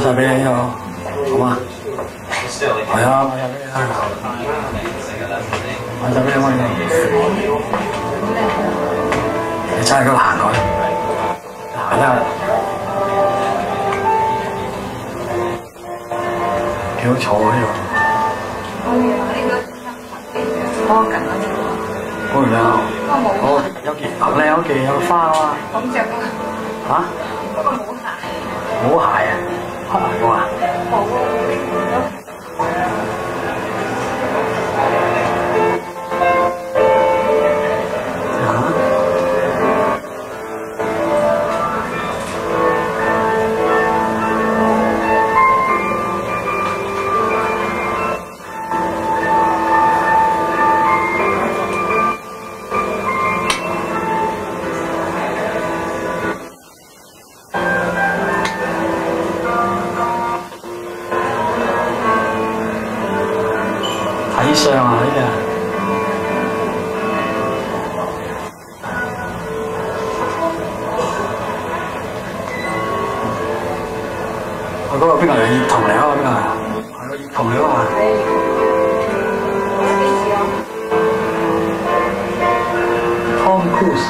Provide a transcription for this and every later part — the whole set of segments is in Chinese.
晒俾你呢個，好嘛？係啊，買晒俾你啦，買晒俾你可以。你真係咁行過去，行啦，幾好坐喎呢度。我緊啊。呢個，嗰條靚，不過冇我有件好靚有件有花啊咁着啊，嘛嚇，不過冇鞋，冇好啊，好啊。冇啊。嗰個邊個嚟？葉童嚟啊？邊個啊？係個葉童嚟啊嘛？Tom Cruise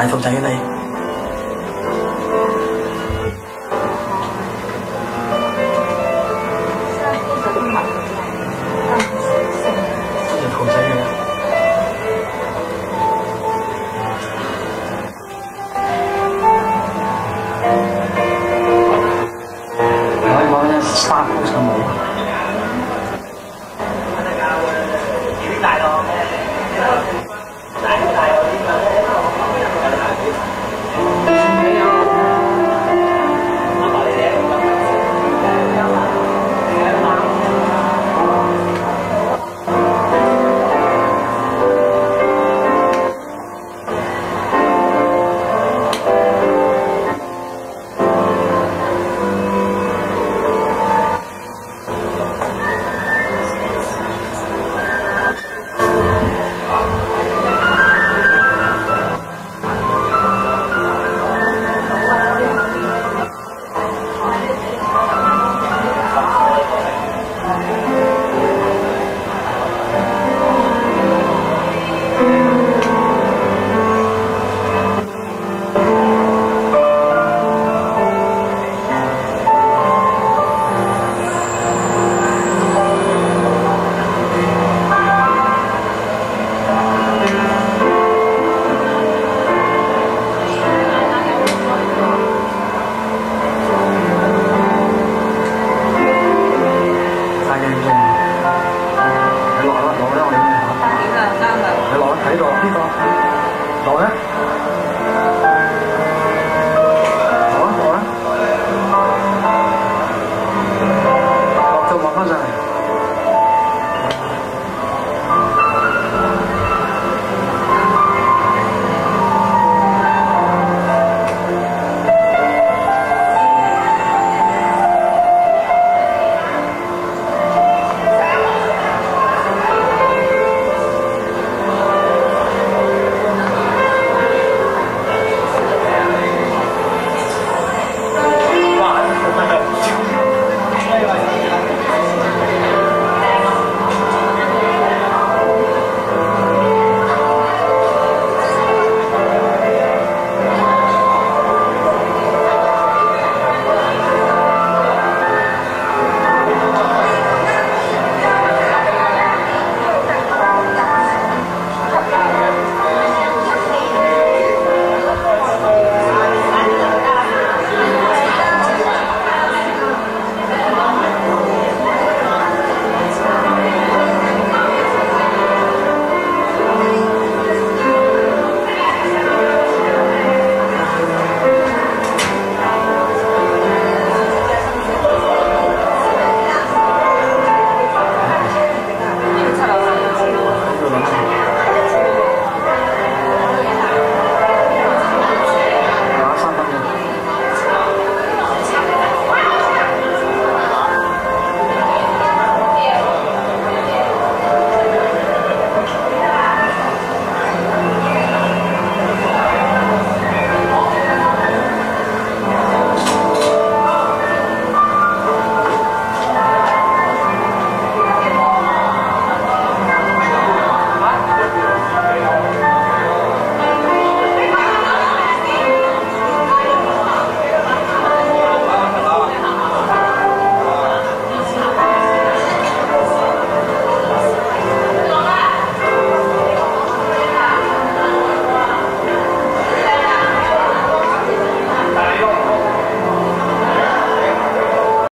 tại phòng trà cái này 啦，我。啦，啱啦。你落喺度，边个？落咧。